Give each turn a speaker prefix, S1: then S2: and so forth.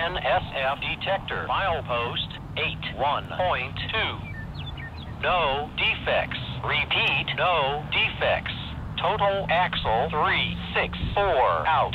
S1: NSF detector. Milepost 81.2. No defects. Repeat, no defects. Total axle 364 out.